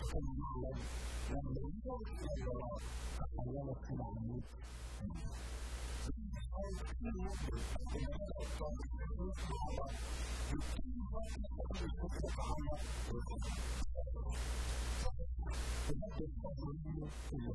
cùng nhau lên làm đúng cái này rồi các bạn lên một khi bạn đi Thank you.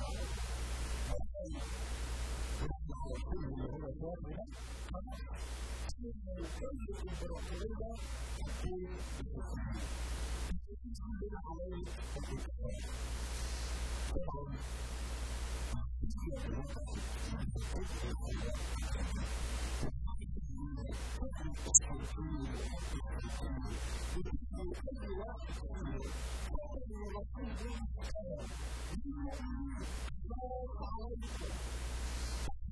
Ладно?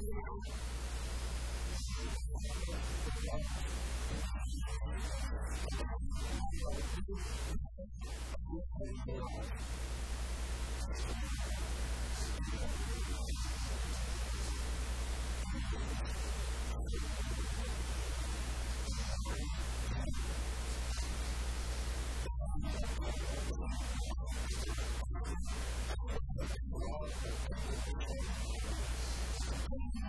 Amen.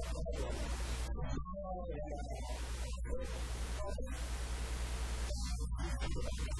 Thank you.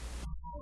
Pagostum et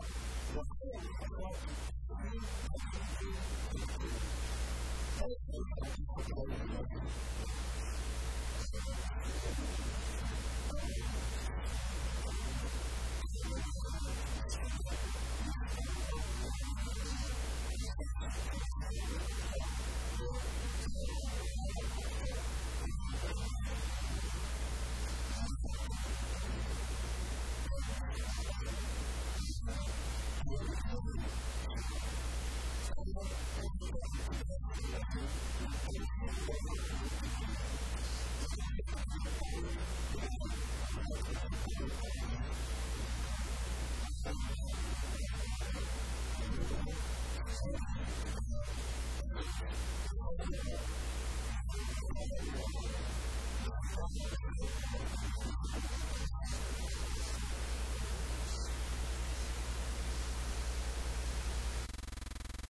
Lord.